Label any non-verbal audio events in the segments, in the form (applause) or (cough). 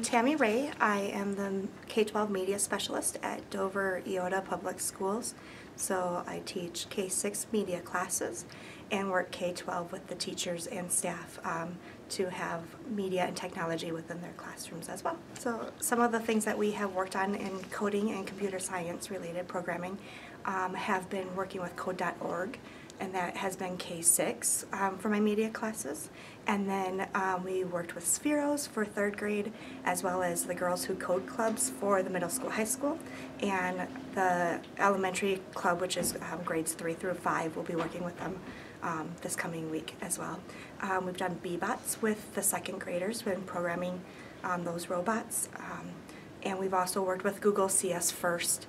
Tammy Ray. I am the K-12 media specialist at Dover Eyota Public Schools. So I teach K-6 media classes and work K-12 with the teachers and staff um, to have media and technology within their classrooms as well. So some of the things that we have worked on in coding and computer science related programming um, have been working with code.org and that has been K-6 um, for my media classes. And then um, we worked with Spheros for third grade, as well as the Girls Who Code clubs for the middle school, high school. And the elementary club, which is um, grades three through five, we'll be working with them um, this coming week as well. Um, we've done Bee-Bots with the second graders, been programming um, those robots. And we've also worked with Google CS First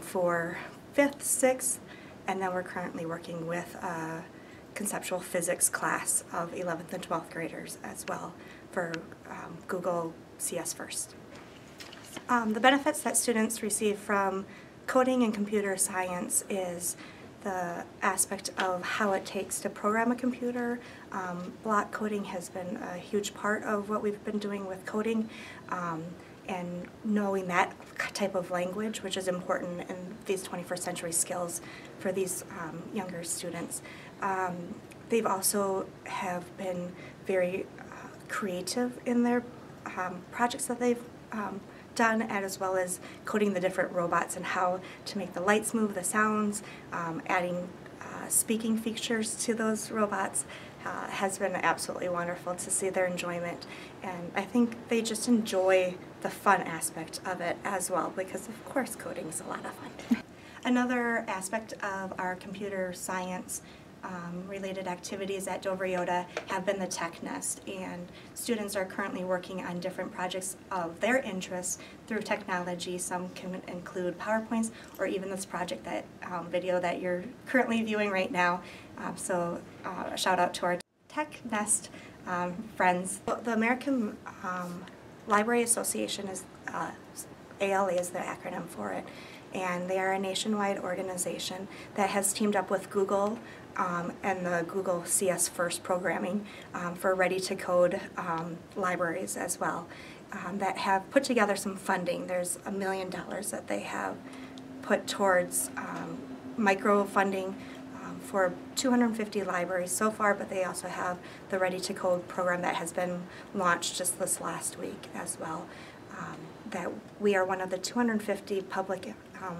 for fifth, sixth, and then we're currently working with a conceptual physics class of 11th and 12th graders as well for um, Google CS First. Um, the benefits that students receive from coding and computer science is the aspect of how it takes to program a computer. Um, block coding has been a huge part of what we've been doing with coding. Um, and knowing that type of language, which is important in these 21st century skills for these um, younger students. Um, they've also have been very uh, creative in their um, projects that they've um, done as well as coding the different robots and how to make the lights move, the sounds, um, adding uh, speaking features to those robots uh, has been absolutely wonderful to see their enjoyment. And I think they just enjoy the fun aspect of it as well because of course coding is a lot of fun. (laughs) Another aspect of our computer science um, related activities at Dover Eyota have been the Tech Nest and students are currently working on different projects of their interests through technology. Some can include PowerPoints or even this project that um, video that you're currently viewing right now. Um, so uh, shout out to our Tech Nest um, friends. The American um, Library Association is uh, ALA is the acronym for it and they are a nationwide organization that has teamed up with Google um, and the Google CS First programming um, for ready to code um, libraries as well um, that have put together some funding. There's a million dollars that they have put towards um, micro funding um, for 250 libraries so far, but they also have the Ready to Code program that has been launched just this last week as well. that we are one of the 250 public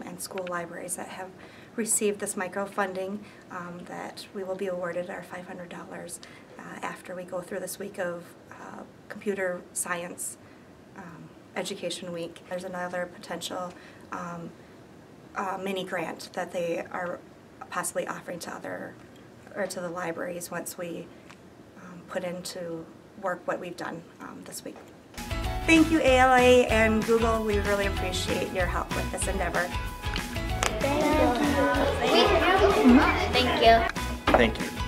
and school libraries that have received this micro funding um, that we will be awarded our $500 uh, after we go through this week of uh, computer science um, education week. There's another potential um, uh, mini grant that they are possibly offering to other or to the libraries once we um, put into work what we've done um, this week. Thank you ALA and Google. We really appreciate your help with this endeavor. Thank you. Thank you. Thank you.